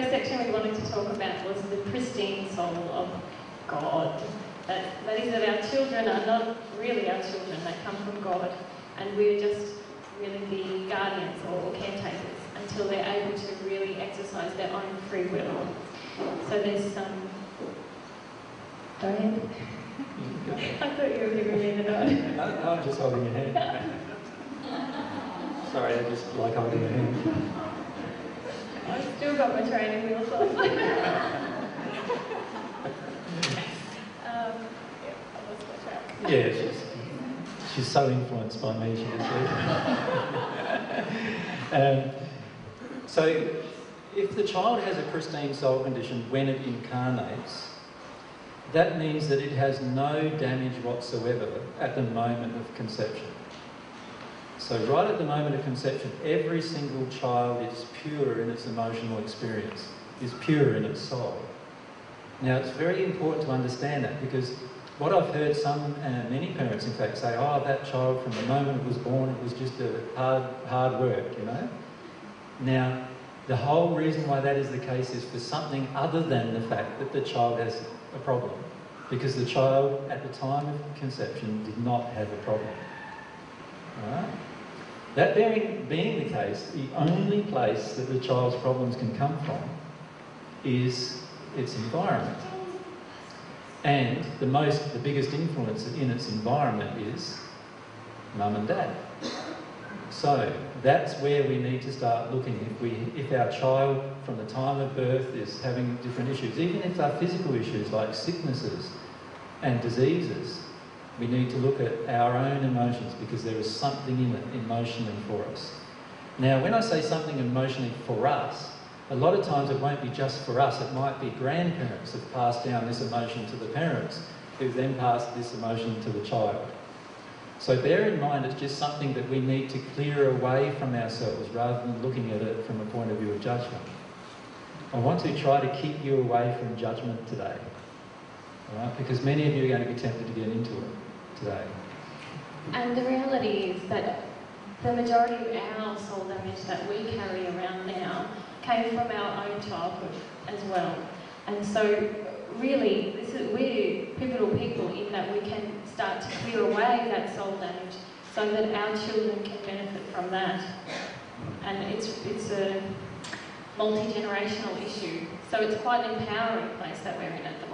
first section we wanted to talk about was the pristine soul of God. That, that is that our children are not really our children, they come from God, and we're just really the guardians or caretakers until they're able to really exercise their own free will. So there's some. Diane? I thought you were giving me the nod. No, I'm just holding your hand. Sorry, I just like holding your hand. I've still got my training wheels on. um, yeah, I lost my track. Yeah, she's, she's so influenced by me, she um, so, if the child has a pristine soul condition when it incarnates, that means that it has no damage whatsoever at the moment of conception. So, right at the moment of conception, every single child is pure in its emotional experience, is pure in its soul. Now, it's very important to understand that because what I've heard some, uh, many parents in fact, say, oh, that child from the moment it was born, it was just a hard, hard work, you know? Now, the whole reason why that is the case is for something other than the fact that the child has a problem. Because the child, at the time of conception, did not have a problem. Right? That being, being the case, the only place that the child's problems can come from is its environment. And the most, the biggest influence in its environment is mum and dad. So that's where we need to start looking. If we, if our child from the time of birth is having different issues, even if they're physical issues like sicknesses and diseases, we need to look at our own emotions because there is something in it emotionally for us. Now, when I say something emotionally for us, a lot of times it won't be just for us, it might be grandparents have passed down this emotion to the parents, who then passed this emotion to the child. So bear in mind it's just something that we need to clear away from ourselves rather than looking at it from a point of view of judgment. I want to try to keep you away from judgment today, right? because many of you are going to be tempted to get into it today. And the reality is that the majority of our soul damage that we carry around now came from our own childhood as well. And so, really, this is, we're pivotal people in that we can start to clear away that soul damage so that our children can benefit from that. And it's, it's a multi generational issue. So, it's quite an empowering place that we're in at the